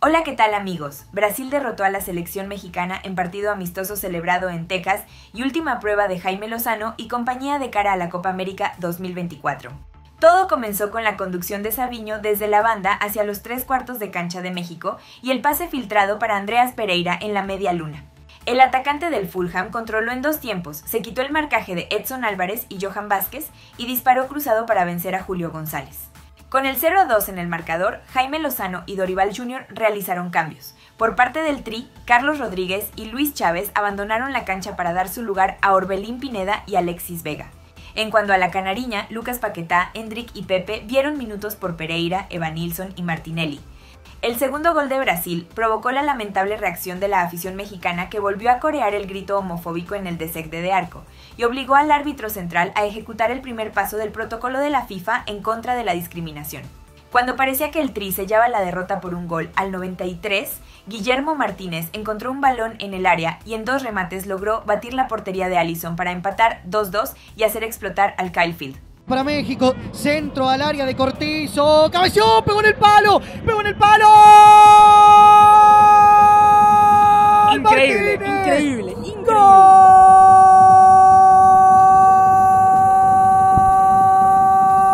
Hola, ¿qué tal amigos? Brasil derrotó a la selección mexicana en partido amistoso celebrado en Texas y última prueba de Jaime Lozano y compañía de cara a la Copa América 2024. Todo comenzó con la conducción de Sabiño desde la banda hacia los tres cuartos de cancha de México y el pase filtrado para Andreas Pereira en la media luna. El atacante del Fulham controló en dos tiempos, se quitó el marcaje de Edson Álvarez y Johan Vázquez y disparó cruzado para vencer a Julio González. Con el 0-2 en el marcador, Jaime Lozano y Dorival Jr. realizaron cambios. Por parte del Tri, Carlos Rodríguez y Luis Chávez abandonaron la cancha para dar su lugar a Orbelín Pineda y Alexis Vega. En cuanto a la canariña, Lucas Paquetá, Hendrik y Pepe vieron minutos por Pereira, Evanilson y Martinelli. El segundo gol de Brasil provocó la lamentable reacción de la afición mexicana que volvió a corear el grito homofóbico en el desecte de arco y obligó al árbitro central a ejecutar el primer paso del protocolo de la FIFA en contra de la discriminación. Cuando parecía que el Tri sellaba la derrota por un gol al 93, Guillermo Martínez encontró un balón en el área y en dos remates logró batir la portería de Allison para empatar 2-2 y hacer explotar al Kyle Field para México. Centro al área de Cortizo. Cabeció, pegó en el palo. Pegó en el palo. Increíble, increíble, increíble.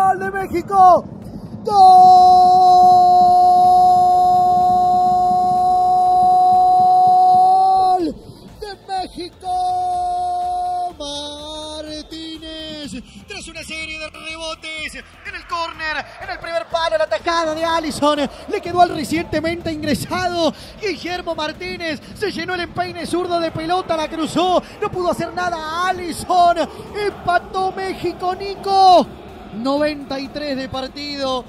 ¡Gol de México! ¡Gol tras una serie de rebotes en el córner, en el primer palo, la atacada de Allison. Le quedó al recientemente ingresado Guillermo Martínez. Se llenó el empeine zurdo de pelota, la cruzó. No pudo hacer nada Allison. Empató México, Nico. 93 de partido.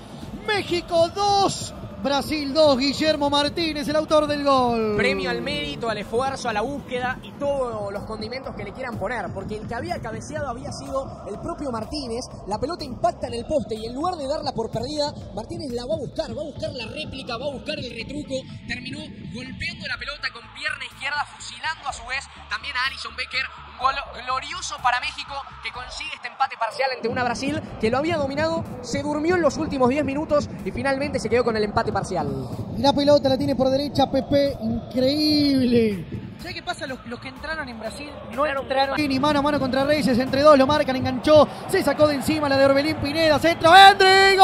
México 2. Brasil 2, Guillermo Martínez, el autor del gol. Premio al mérito, al esfuerzo, a la búsqueda y todos los condimentos que le quieran poner, porque el que había cabeceado había sido el propio Martínez. La pelota impacta en el poste y en lugar de darla por perdida, Martínez la va a buscar, va a buscar la réplica, va a buscar el retruco. Terminó golpeando la pelota con pierna izquierda, fusilando a su vez también a Alison Becker. Un gol glorioso para México que consigue este empate parcial ante una Brasil que lo había dominado, se durmió en los últimos 10 minutos y finalmente se quedó con el empate parcial. La pelota la tiene por derecha Pepe, increíble. ¿Sabes qué pasa? Los, que entraron en Brasil no entraron. Y mano a mano contra Reyes, entre dos lo marcan, enganchó, se sacó de encima la de Orbelín Pineda, centro, Hendrik,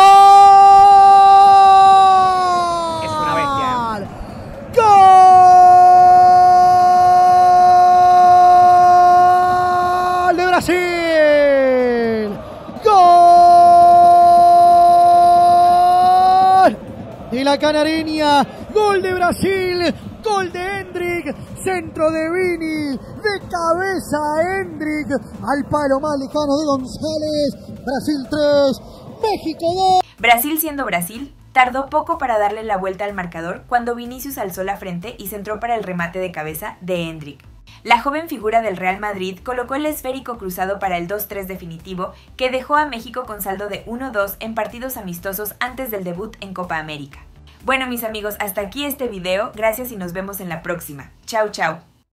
la canareña. Gol de Brasil. Gol de Hendrik. Centro de Vini. De cabeza Hendrik. Al palo más lejano de González. Brasil 3. México 2. Brasil siendo Brasil. Tardó poco para darle la vuelta al marcador cuando Vinicius alzó la frente y centró para el remate de cabeza de Hendrik. La joven figura del Real Madrid colocó el esférico cruzado para el 2-3 definitivo que dejó a México con saldo de 1-2 en partidos amistosos antes del debut en Copa América. Bueno mis amigos, hasta aquí este video, gracias y nos vemos en la próxima. Chao chao.